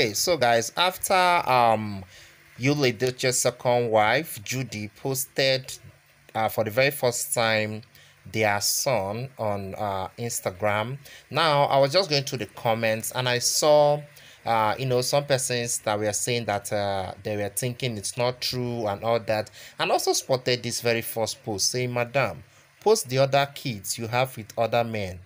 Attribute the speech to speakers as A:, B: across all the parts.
A: Okay, so guys, after um Yul Edochie's second wife, Judy, posted uh, for the very first time their son on uh, Instagram. Now, I was just going to the comments and I saw, uh, you know, some persons that were saying that uh, they were thinking it's not true and all that. And also spotted this very first post saying, Madam, post the other kids you have with other men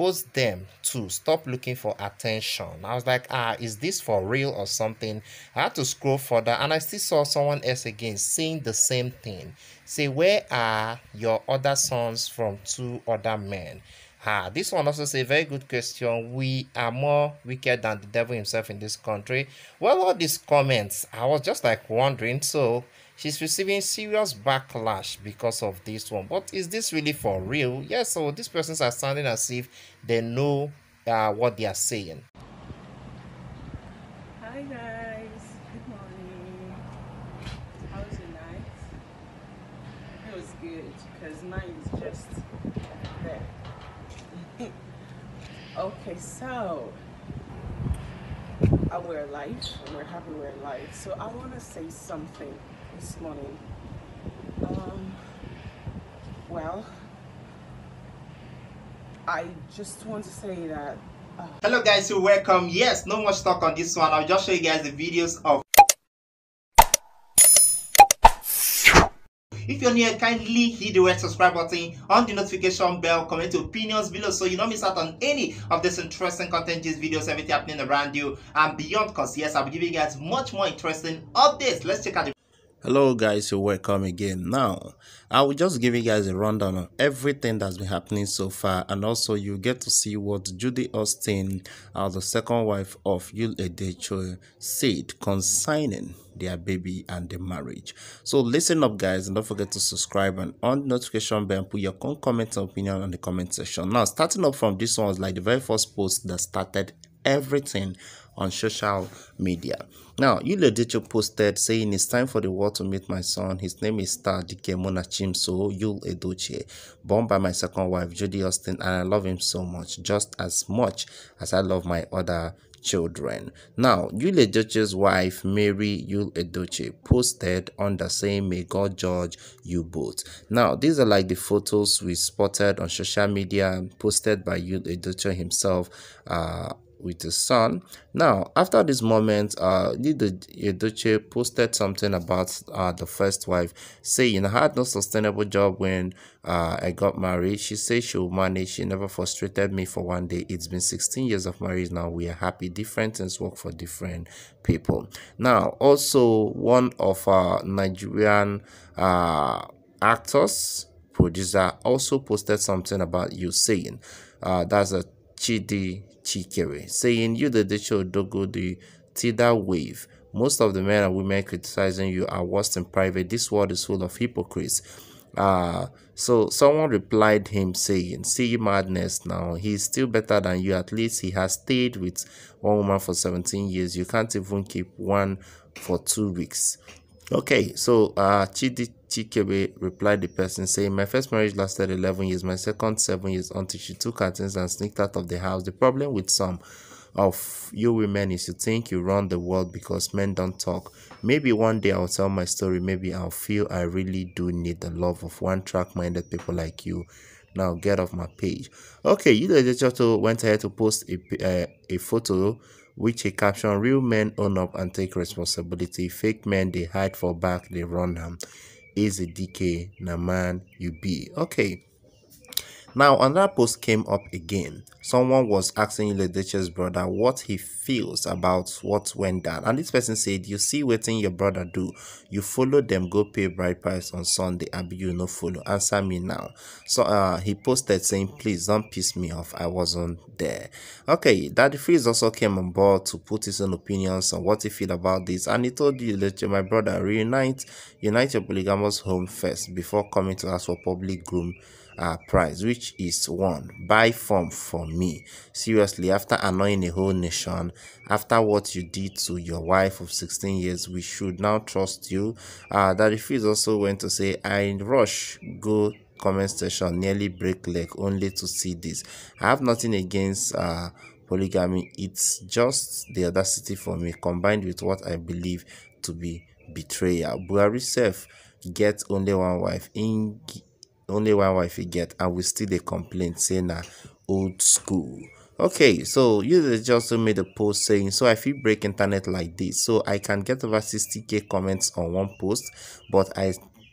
A: post them to stop looking for attention i was like ah is this for real or something i had to scroll further and i still saw someone else again saying the same thing say where are your other sons from two other men Ah, this one also say very good question. We are more wicked than the devil himself in this country. Well, all these comments, I was just like wondering. So she's receiving serious backlash because of this one. But is this really for real? Yes. So these persons are sounding as if they know uh, what they are saying.
B: Hi guys, good morning. How was your night? It was good because mine is just there. okay, so uh, we're live and we're happy we're live. So I want to say something this morning. Um, well, I just want to say that uh,
A: Hello guys, so welcome. Yes, no much talk on this one. I'll just show you guys the videos of If you're new, kindly hit the red subscribe button on the notification bell, comment your opinions below so you don't miss out on any of this interesting content, just videos, everything happening around you and beyond. Because yes, I'll be giving you guys much more interesting updates. Let's check out the Hello guys, you're welcome again. Now, I will just give you guys a rundown of everything that's been happening so far and also you get to see what Judy Austin, uh, the second wife of Yul Edochie, said concerning their baby and their marriage. So listen up guys and don't forget to subscribe and on the notification bell and put your own comment and opinion on the comment section. Now, starting up from this one was like the very first post that started everything on social media. Now, Yul Edochie posted saying it's time for the world to meet my son. His name is Star Dike Munachimso Yul Edochie, born by my second wife, Judy Austin, and I love him so much, just as much as I love my other children. Now, Yul Edochie's wife, May Yul Edochie, posted on the same May God judge you both. Now, these are like the photos we spotted on social media posted by Yul Edochie himself uh, with his son. Now, after this moment, uh, Lida Edochie posted something about uh, the first wife, saying, I had no sustainable job when uh, I got married. She said she will manage. She never frustrated me for one day. It's been 16 years of marriage now. We are happy. Different things work for different people. Now, also, one of our Nigerian uh, actors, producer, also posted something about you saying, uh, that's a Chidi Chikere, saying Yul Edochie Dogo the Tidal wave. Most of the men and women criticizing you are worse in private. This world is full of hypocrites. Uh, so someone replied him saying, See madness now. He's still better than you. At least he has stayed with one woman for 17 years. You can't even keep one for two weeks. Okay, so uh Chidi Chikere replied the person saying, My first marriage lasted 11 years, my second 7 years until she took curtains and sneaked out of the house. The problem with some of you women is you think you run the world because men don't talk. Maybe one day I'll tell my story. Maybe I'll feel I really do need the love of one track minded people like you. Now get off my page. Okay, you just went ahead to post a, uh, a photo which a caption real men own up and take responsibility fake men they hide for back they run am is a dk na man you be. Okay now, another post came up again. Someone was asking Ledeche's brother what he feels about what went down. And this person said, You see what your brother do. You follow them, go pay bride price on Sunday. Abi you no follow. Answer me now. So uh he posted saying, Please don't piss me off. I wasn't there. Okay, Daddy Freeze also came on board to put his own opinions on what he feel about this. And he told you that my brother reunite unite your polygamous home first before coming to us for public groom uh, price, which is one buy form for me. Seriously, after annoying a whole nation, after what you did to your wife of 16 years, we should now trust you. Uh, Daddy Freeze also went to say, I rush go comment section nearly break leg only to see this. I have nothing against uh polygamy. It's just the audacity for me combined with what I believe to be betrayal. Buhari self get only one wife in only one wife he get and we still dey complain say na old school. Okay so you just made a post saying so i feel break internet like this? So i can get over 60k comments on one post but i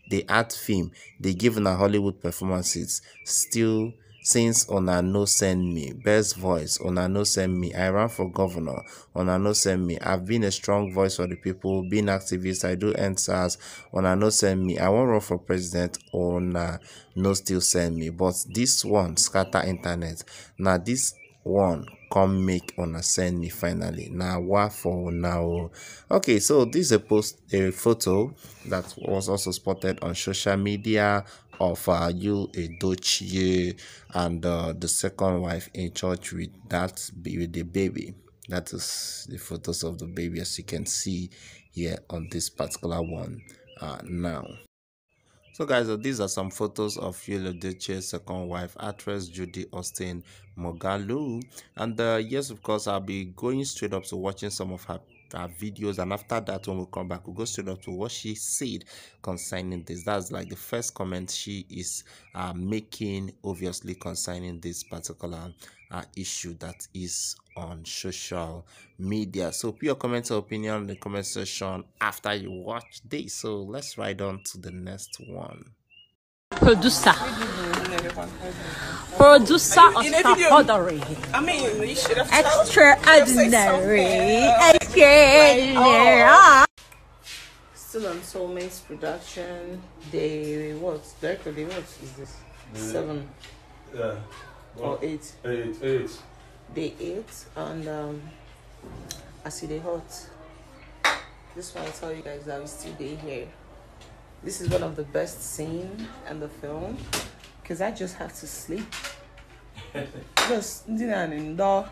A: they add film they give a hollywood performances still since una no send me. Best voice una no send me. I ran for governor. Una no send me. I've been a strong voice for the people being activist. I do answers una no send me. I wan run for president. Una no still send me. But this one scatter internet. Na this one come make una send me finally. Now what for now okay so this is a post a photo that was also spotted on social media of uh, Yul Edochie and uh, the second wife in church with that with the baby. That is the photos of the baby as you can see here on this particular one uh, now so guys, uh, these are some photos of Yul Edochie's second wife, actress Judy Austin Moghalu. And uh, yes, of course, I'll be going straight up to watching some of her her videos and after that when we come back we'll go straight up to what she said concerning this that's like the first comment she is uh, making obviously concerning this particular uh, issue that is on social media. So put your comments or opinion in the comment section after you watch this. So let's ride on to the next one.
C: Producer. Producer of extraordinary
B: I mean, you should have
C: extraordinary. Extraordinary.
B: Still on Soulmates production. Day what? Director day what is this? Seven.
D: Yeah.
B: Or eight?
D: Eight, eight.
B: Day eight and um I see the hot. This one I tell you guys that we still day here. This is one of the best scene in the film because I just have to sleep. just ndị na ndo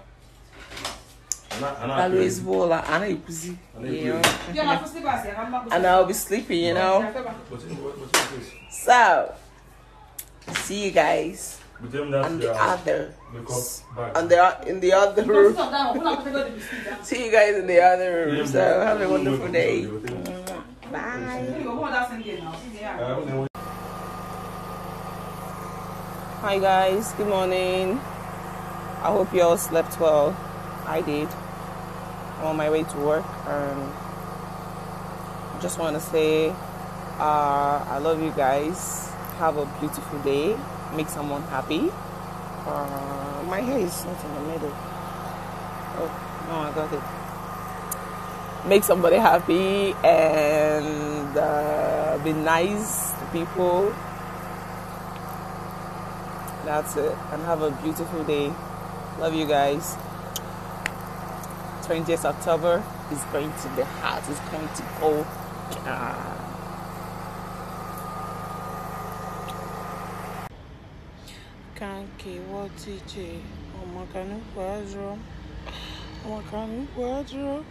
B: always bowl and I equzy, you know. And I'll be sleeping, you know. So see you guys on the other on the in the other room. See you guys in the other room. So have a wonderful day. Bye. Hi guys, good morning. I hope you all slept well. I did. I'm on my way to work. Um, just want to say uh, I love you guys. Have a beautiful day. Make someone happy. Uh, my hair is not in the middle. Oh, no, I got it. Make somebody happy and uh, be nice to people. That's it. And have a beautiful day. Love you guys. 20th October is going to be hot. It's going to go. Uh, Kanki, what TJ? Quadro.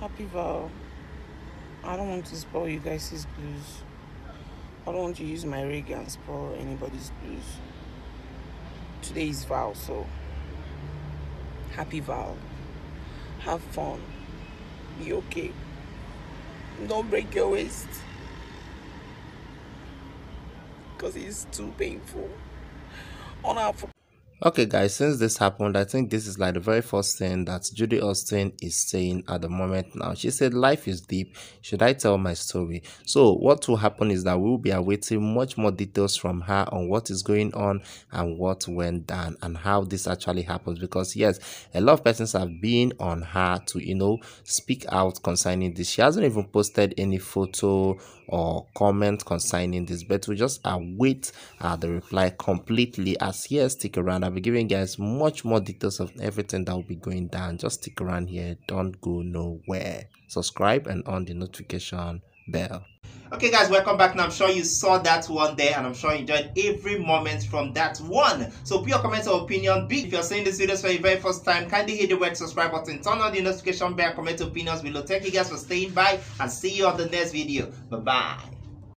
B: Happy Val. I don't want to spoil you guys' blues. I don't want to use my rig and spoil anybody's blues. Today is Val, so happy Val. Have fun. Be okay. Don't break your waist. Because it's too painful. On our
A: Okay, guys, since this happened, I think this is like the very first thing that Judy Austin is saying at the moment now. She said, Life is deep. Should I tell my story? So, what will happen is that we will be awaiting much more details from her on what is going on and what went down and how this actually happens. Because, yes, a lot of persons have been on her to, you know, speak out concerning this. She hasn't even posted any photo or comment concerning this, but we just await uh, the reply completely. As here, stick around. I'll be giving you guys much more details of everything that will be going down. Just stick around here. Don't go nowhere. Subscribe and on the notification bell. Okay, guys, welcome back. Now, I'm sure you saw that one there, and I'm sure you enjoyed every moment from that one. So, put your comments or opinion. Big, if you're seeing this video for the very first time, kindly hit the red subscribe button, turn on the notification bell, comment opinions below. Thank you guys for staying by, and see you on the next video. Bye bye.